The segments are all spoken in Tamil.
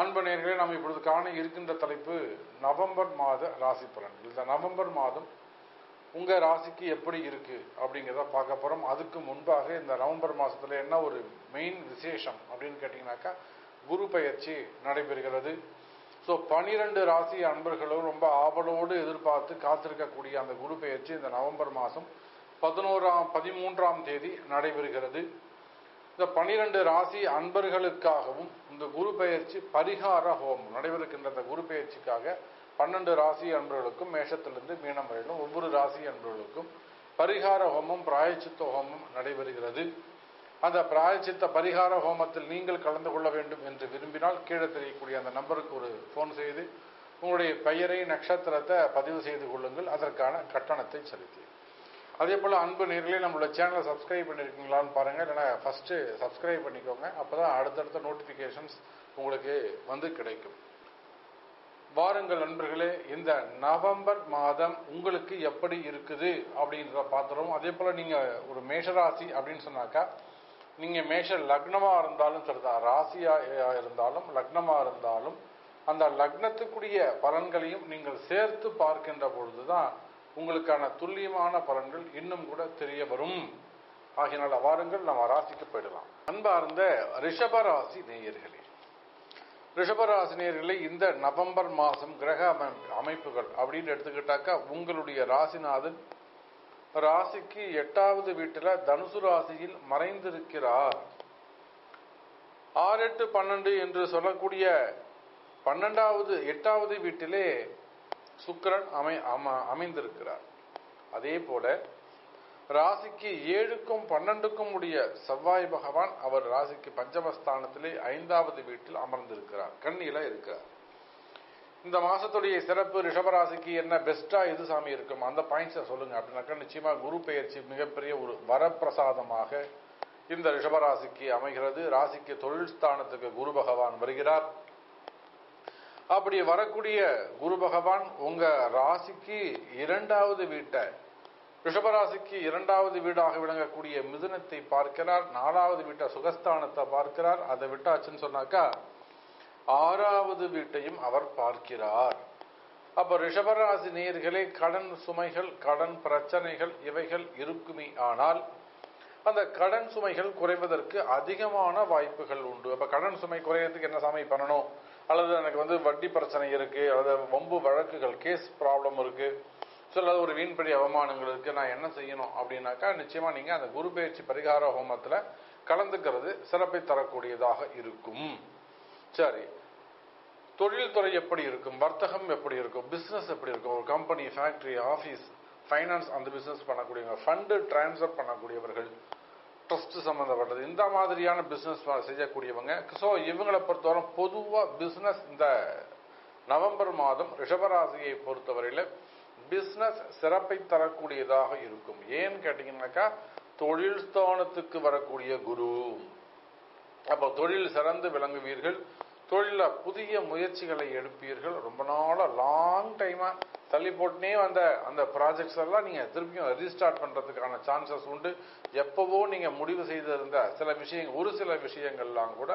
அன்பனேர்களே நாம் இப்பொழுது காண இருக்கின்ற தலைப்பு நவம்பர் மாத ராசி பலன்கள். இந்த நவம்பர் மாதம் உங்க ராசிக்கு எப்படி இருக்கு அப்படிங்கிறத பார்க்க போறோம். அதுக்கு முன்பாக இந்த நவம்பர் மாசத்துல என்ன ஒரு மெயின் விசேஷம் அப்படின்னு கேட்டீங்கன்னாக்கா குரு பயிற்சி நடைபெறுகிறது. ஸோ பனிரெண்டு ராசி அன்பர்களும் ரொம்ப ஆவலோடு எதிர்பார்த்து காத்திருக்கக்கூடிய அந்த குரு பயிற்சி இந்த நவம்பர் மாதம் பதினோராம் பதிமூன்றாம் தேதி நடைபெறுகிறது. இந்த பனிரெண்டு ராசி அன்பர்களுக்காகவும் இந்த குரு பெயர்ச்சி பரிகார ஹோமம் நடைபெறுகின்ற இந்த குரு பெயர்ச்சிக்காக பன்னெண்டு ராசி அன்பர்களுக்கும் மேஷத்திலிருந்து மீனம் வரையிலும் ஒவ்வொரு ராசி அன்பர்களுக்கும் பரிகார ஹோமம் பிராயச்சித்த ஹோமம் நடைபெறுகிறது. அந்த பிராயச்சித்த பரிகார ஹோமத்தில் நீங்கள் கலந்து கொள்ள வேண்டும் என்று விரும்பினால் கீழே தெரியக்கூடிய அந்த நம்பருக்கு ஒரு ஃபோன் செய்து உங்களுடைய பெயரை நட்சத்திரத்தை பதிவு செய்து கொள்ளுங்கள். அதற்கான கட்டணத்தை செலுத்தி அதே போல் அன்பு நேர்களே நம்மளோட சேனலை சப்ஸ்கிரைப் பண்ணியிருக்கீங்களான்னு பாருங்கள் இல்லைனா ஃபஸ்ட்டு சப்ஸ்கிரைப் பண்ணிக்கோங்க. அப்போ தான் அடுத்தடுத்த நோட்டிஃபிகேஷன்ஸ் உங்களுக்கு வந்து கிடைக்கும். வாருங்கள் நண்பர்களே இந்த நவம்பர் மாதம் உங்களுக்கு எப்படி இருக்குது அப்படின்றத பார்த்துருவோம். அதே போல் நீங்கள் ஒரு மேஷராசி அப்படின்னு சொன்னாக்கா நீங்கள் மேஷ லக்னமாக இருந்தாலும் சரிதான் ராசியாக இருந்தாலும் லக்னமாக இருந்தாலும் அந்த லக்னத்துக்குரிய பலன்களையும் நீங்கள் சேர்த்து பார்க்கின்ற பொழுது தான் உங்களுக்கான துல்லியமான பலன்கள் இன்னும் கூட தெரிய வரும். ஆகினால வாருங்கள் நம்ம ராசிக்கு போயிடலாம். அன்பார்ந்த ரிஷப ராசி நேயர்களே ரிஷபராசி நேயர்களே இந்த நவம்பர் மாதம் கிரக அமைப்புகள் அப்படின்னு எடுத்துக்கிட்டாக்கா உங்களுடைய ராசிநாதன் ராசிக்கு எட்டாவது வீட்டில் தனுசு ராசியில் மறைந்திருக்கிறார். ஆறு எட்டு பன்னெண்டு என்று சொல்லக்கூடிய பன்னெண்டாவது எட்டாவது வீட்டிலே சுக்கரன் அமை அமைந்திருக்கிறார். அதே போல ராசிக்கு ஏழுக்கும் பன்னெண்டுக்கும் உடைய செவ்வாய் பகவான் அவர் ராசிக்கு பஞ்சமஸ்தானத்திலே ஐந்தாவது வீட்டில் அமர்ந்திருக்கிறார். கண்ணில இருக்கிறார். இந்த மாசத்துடைய சிறப்பு ரிஷபராசிக்கு என்ன பெஸ்டா எது சாமி இருக்கும்? அந்த பாயிண்ட்ஸை சொல்லுங்க. அப்படின்னாக்கா நிச்சயமா குரு பெயர்ச்சி மிகப்பெரிய ஒரு வரப்பிரசாதமாக இந்த ரிஷபராசிக்கு அமைகிறது. ராசிக்கு தொழில் ஸ்தானத்துக்கு குரு பகவான் வருகிறார். அப்படி வரக்கூடிய குரு பகவான் உங்க ராசிக்கு இரண்டாவது வீட்டை ரிஷபராசிக்கு இரண்டாவது வீடாக விளங்கக்கூடிய மிதுனத்தை பார்க்கிறார் நாலாவது வீட்டை சுகஸ்தானத்தை பார்க்கிறார். அதை விட்டாச்சுன்னு சொன்னாக்கா ஆறாவது வீட்டையும் அவர் பார்க்கிறார். அப்ப ரிஷபராசி நேர்களே கடன் சுமைகள் கடன் பிரச்சனைகள் இவைகள் இருக்குமே ஆனால் அந்த கடன் சுமைகள் குறைவதற்கு அதிகமான வாய்ப்புகள் உண்டு. அப்ப கடன் சுமை குறையறதுக்கு என்ன சாமி பண்ணணும்? அல்லது எனக்கு வந்து வட்டி பிரச்சனை இருக்கு அல்லது வம்பு வழக்குகள் கேஸ் ப்ராப்ளம் இருக்கு. ஸோ அல்லது ஒரு வீண்படி அவமானங்கள் இருக்கு நான் என்ன செய்யணும் அப்படின்னாக்கா நிச்சயமா நீங்க அந்த குரு பயிற்சி பரிகார ஹோமத்துல கலந்துக்கிறது சிறப்பை தரக்கூடியதாக இருக்கும். சரி. தொழில்துறை எப்படி இருக்கும்? வர்த்தகம் எப்படி இருக்கும்? பிசினஸ் எப்படி இருக்கும்? ஒரு கம்பெனி ஃபேக்டரி ஆஃபீஸ் ஃபைனான்ஸ் அந்த பிசினஸ் பண்ணக்கூடியவங்க ஃபண்டு டிரான்ஸ்ஃபர் பண்ணக்கூடியவர்கள் ட்ரஸ்ட் சம்பந்தப்பட்டது. இந்த மாதிரியான பிஸ்னஸ் செய்யக்கூடியவங்க ஸோ இவங்களை பொறுத்தவரை பொதுவாக பிஸ்னஸ் இந்த நவம்பர் மாதம் ரிஷபராசியை பொறுத்தவரையில் பிஸ்னஸ் சிறப்பை தரக்கூடியதாக இருக்கும். ஏன்னு கேட்டீங்கன்னாக்கா தொழில் ஸ்தானத்துக்கு வரக்கூடிய குரு. அப்போ தொழில் சிறந்து விளங்குவீர்கள். தொழிலில் புதிய முயற்சிகளை எடுப்பீர்கள். ரொம்ப நாளாக லாங் டைமாக தள்ளி போட்டுனே வந்த அந்த ப்ராஜெக்ட்ஸ் எல்லாம் நீங்க திருப்பியும் ரீஸ்டார்ட் பண்றதுக்கான சான்சஸ் உண்டு. எப்பவோ நீங்க முடிவு செய்திருந்த சில விஷயங்கள் ஒரு சில விஷயங்கள்லாம் கூட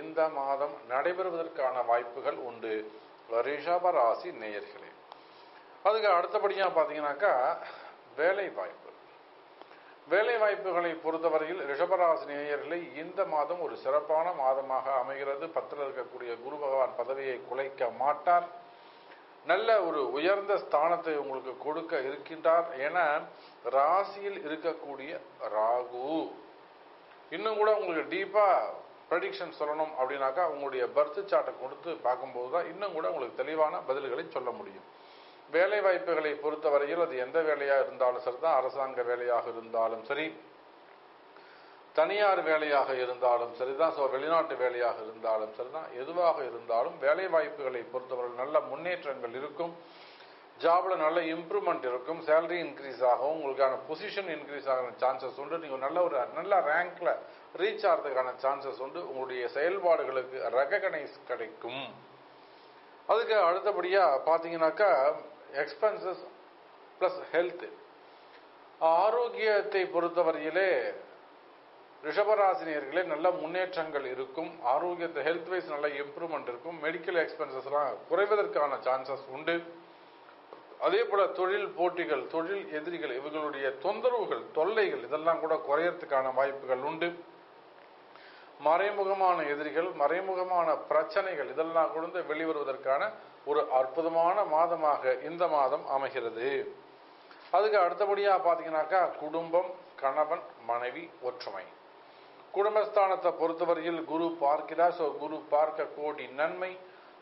இந்த மாதம் நடைபெறுவதற்கான வாய்ப்புகள் உண்டு. ரிஷப ராசி நேயர்களே அதுக்கு அடுத்தபடியாக பார்த்தீங்கன்னாக்கா வேலை வாய்ப்பு வேலை வாய்ப்புகளை பொறுத்தவரையில் ரிஷபராசி நேயர்களை இந்த மாதம் ஒரு சிறப்பான மாதமாக அமைகிறது. பத்தில் இருக்கக்கூடிய குரு பகவான் பதவியை குலைக்க மாட்டார். நல்ல ஒரு உயர்ந்த ஸ்தானத்தை உங்களுக்கு கொடுக்க இருக்கின்றார் என ராசியில் இருக்கக்கூடிய ராகு. இன்னும் கூட உங்களுக்கு டீப்பா ப்ரெடிக்ஷன் சொல்லணும் அப்படின்னாக்கா உங்களுடைய பர்த் சார்ட்டை கொடுத்து பார்க்கும்போது தான் இன்னும் கூட உங்களுக்கு தெளிவான பதில்களை சொல்ல முடியும். வேலை வாய்ப்புகளை பொறுத்தவரையில் அது எந்த வேலையாக இருந்தாலும் சரி தான் அரசாங்க வேலையாக இருந்தாலும் சரி தனியார் வேலையாக இருந்தாலும் சரிதான் ஸோ வெளிநாட்டு வேலையாக இருந்தாலும் சரிதான் எதுவாக இருந்தாலும் வேலை வாய்ப்புகளை பொறுத்தவரை நல்ல முன்னேற்றங்கள் இருக்கும். ஜாப்ல நல்ல இம்ப்ரூவ்மெண்ட் இருக்கும். சேலரி இன்க்ரீஸ் ஆகும் உங்களுக்கான பொசிஷன் இன்க்ரீஸ் ஆகிற சான்சஸ் உண்டு. நீங்கள் நல்ல ஒரு நல்ல ரேங்க்ல ரீச் ஆகிறதுக்கான சான்சஸ் உண்டு. உங்களுடைய செயல்பாடுகளுக்கு ரெகனைஸ் கிடைக்கும். அதுக்கு அடுத்தபடியா பார்த்தீங்கன்னாக்கா எக்ஸ்பென்சஸ் பிளஸ் ஹெல்த் ஆரோக்கியத்தை பொறுத்தவரையிலே ரிஷபராசினியர்களே நல்ல முன்னேற்றங்கள் இருக்கும். ஆரோக்கியத்தை ஹெல்த் வைஸ் நல்ல இம்ப்ரூவ்மெண்ட் இருக்கும். மெடிக்கல் எக்ஸ்பென்சஸ்லாம் குறைவதற்கான சான்சஸ் உண்டு. அதே போல தொழில் போட்டிகள் தொழில் எதிரிகள் இவர்களுடைய தொந்தரவுகள் தொல்லைகள் இதெல்லாம் கூட குறையறதுக்கான வாய்ப்புகள் உண்டு. மறைமுகமான எதிரிகள் மறைமுகமான பிரச்சனைகள் இதெல்லாம் கூட வெளிவருவதற்கான ஒரு அற்புதமான மாதமாக இந்த மாதம் அமைகிறது. அதுக்கு அடுத்தபடியாக பார்த்தீங்கன்னாக்கா குடும்பம் கணவன் மனைவி ஒற்றுமை. குடும்பஸ்தானத்தை பொறுத்தவரையில் குரு பார்க்கிறார். ஸோ குரு பார்க்க கோடி நன்மை.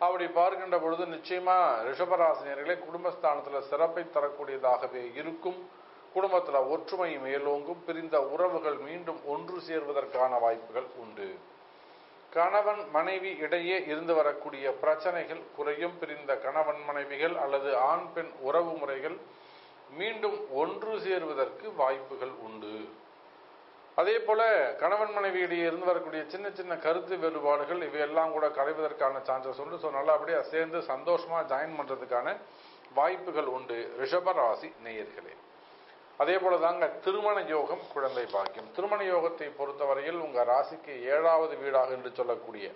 அப்படி பார்க்கின்ற பொழுது நிச்சயமா ரிஷபராசினியர்களே குடும்பஸ்தானத்தில் சிறப்பை தரக்கூடியதாகவே இருக்கும். குடும்பத்தில் ஒற்றுமை மேலோங்கும். பிரிந்த உறவுகள் மீண்டும் ஒன்று சேர்வதற்கான வாய்ப்புகள் உண்டு. கணவன் மனைவி இடையே இருந்து வரக்கூடிய பிரச்சனைகள் குறையும். பிரிந்த கணவன் மனைவிகள் அல்லது ஆண் பெண் உறவு முறைகள் மீண்டும் ஒன்று சேருவதற்கு வாய்ப்புகள் உண்டு. அதே போல கணவன் மனைவியிடையே இருந்து வரக்கூடிய சின்ன சின்ன கருத்து வேறுபாடுகள் இவையெல்லாம் கூட களைவதற்கான சான்சஸ் உண்டு ஸோ நல்லபடியாக சேர்ந்து சந்தோஷமா ஜாயின் பண்றதுக்கான வாய்ப்புகள் உண்டு. ரிஷபராசி நேயர்களே. அதே போல தாங்க திருமண யோகம் குழந்தை பாக்கியம். திருமண யோகத்தை பொறுத்தவரையில் உங்க ராசிக்கு ஏழாவது வீடாக என்று சொல்லக்கூடிய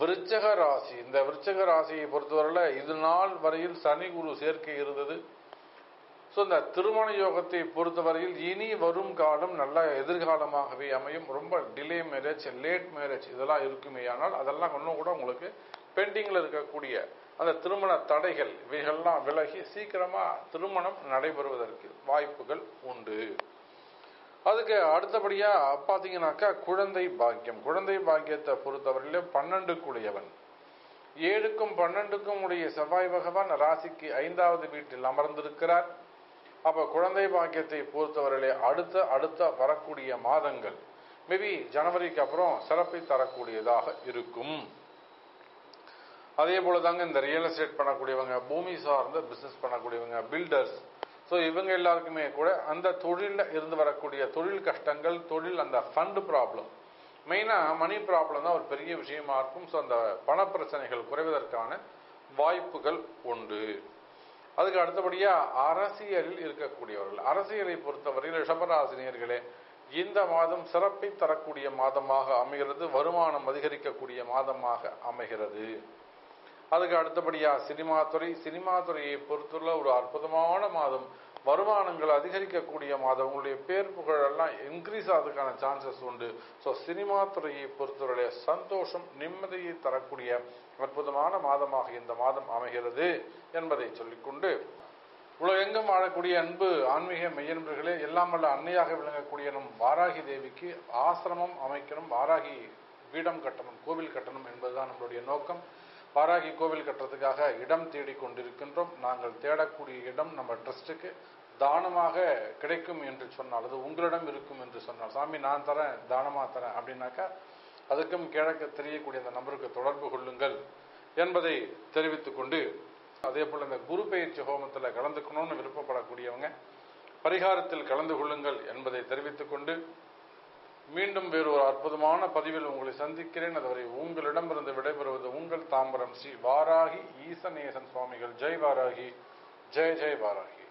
விருச்சக ராசி. இந்த விருச்சக ராசியை பொறுத்தவரையில் இது நாள் வரையில் சனி குரு சேர்க்கை இருந்தது. ஸோ இந்த திருமண யோகத்தை பொறுத்தவரையில் இனி வரும் காலம் நல்ல எதிர்காலமாகவே அமையும். ரொம்ப டிலே மேரேஜ் லேட் மேரேஜ் இதெல்லாம் இருக்குமே. ஆனால் அதெல்லாம் இன்னும் கூட உங்களுக்கு பெண்டிங்கில் இருக்கக்கூடிய அந்த திருமண தடைகள் இவைகள்லாம் விலகி சீக்கிரமாக திருமணம் நடைபெறுவதற்கு வாய்ப்புகள் உண்டு. அதுக்கு அடுத்தபடியாக பார்த்தீங்கன்னாக்கா குழந்தை பாக்கியம். குழந்தை பாக்கியத்தை பொறுத்தவரையில பன்னெண்டுக்குடையவன். ஏழுக்கும் பன்னெண்டுக்கும் உடைய செவ்வாய் பகவான் ராசிக்கு ஐந்தாவது வீட்டில் அமர்ந்திருக்கிறார். அப்ப குழந்தை பாக்கியத்தை பொறுத்தவரையிலே அடுத்த அடுத்த வரக்கூடிய மாதங்கள் மேபி ஜனவரிக்கு அப்புறம் சிறப்பை தரக்கூடியதாக இருக்கும். அதே போல தாங்க இந்த ரியல் எஸ்டேட் பண்ணக்கூடியவங்க பூமி சார்ந்த பிசினஸ் பண்ணக்கூடியவங்க பில்டர்ஸ் ஸோ இவங்க எல்லாருக்குமே கூட அந்த தொழிலில் இருந்து வரக்கூடிய தொழில் கஷ்டங்கள் தொழில் அந்த ஃபண்டு ப்ராப்ளம் மெயினாக மணி ப்ராப்ளம் தான் ஒரு பெரிய விஷயமா இருக்கும். ஸோ அந்த பண பிரச்சனைகள் குறைவதற்கான வாய்ப்புகள் உண்டு. அதுக்கு அடுத்தபடியா அரசியலில் இருக்கக்கூடியவர்கள். அரசியலை பொறுத்தவரையில் ரிஷபராசினியர்களே இந்த மாதம் சிறப்பை தரக்கூடிய மாதமாக அமைகிறது வருமானம் அதிகரிக்கக்கூடிய மாதமாக அமைகிறது. அதுக்கு அடுத்தபடியா சினிமா துறை. சினிமா துறையை பொறுத்துள்ள ஒரு அற்புதமான மாதம் வருமானங்கள் அதிகரிக்கக்கூடிய மாதம் உங்களுடைய பேர் புகழ் எல்லாம் இன்க்ரீஸ் ஆகிறதுக்கான சான்சஸ் உண்டு. ஸோ சினிமா துறையை பொறுத்தவரைய சந்தோஷம் நிம்மதியை தரக்கூடிய அற்புதமான மாதமாக இந்த மாதம் அமைகிறது என்பதை சொல்லிக்கொண்டு உலகெங்கும் வாழக்கூடிய அன்பு ஆன்மீக மெய்யன்பர்களே எல்லாம் வல்ல அன்னையாக விளங்கக்கூடிய நம் வாராகி தேவிக்கு ஆசிரமம் அமைக்கணும். வாராகி பீடம் கட்டணும் கோவில் கட்டணும் என்பதுதான் நம்மளுடைய நோக்கம். பாராகி கோவில் கட்டுறதுக்காக இடம் தேடிக் கொண்டிருக்கின்றோம். நாங்கள் தேடக்கூடிய இடம் நம்ம ட்ரஸ்ட்டுக்கு தானமாக கிடைக்கும் என்று சொன்னால் அது உங்களிடம் இருக்கும் என்று சொன்னால் சாமி நான் தரேன் தானமாக தரேன் அப்படின்னாக்கா அதுக்கும் கிழக்கு தெரியக்கூடிய அந்த நம்பருக்கு தொடர்பு கொள்ளுங்கள் என்பதை தெரிவித்துக் கொண்டு அதே போல இந்த குரு பயிற்சி ஹோமத்தில் கலந்துக்கணும்னு விருப்பப்படக்கூடியவங்க பரிகாரத்தில் கலந்து கொள்ளுங்கள் என்பதை தெரிவித்துக் கொண்டு மீண்டும் வேறு ஒரு அற்புதமான பதிவில் உங்களை சந்திக்கிறேன். அதுவரை உங்களிடமிருந்து விடைபெறுவது உங்கள் தாம்பரம் ஸ்ரீ வாராகி ஈசநேசன் சுவாமிகள். ஜெய் வாராகி. ஜெய் ஜெய் வாராகி.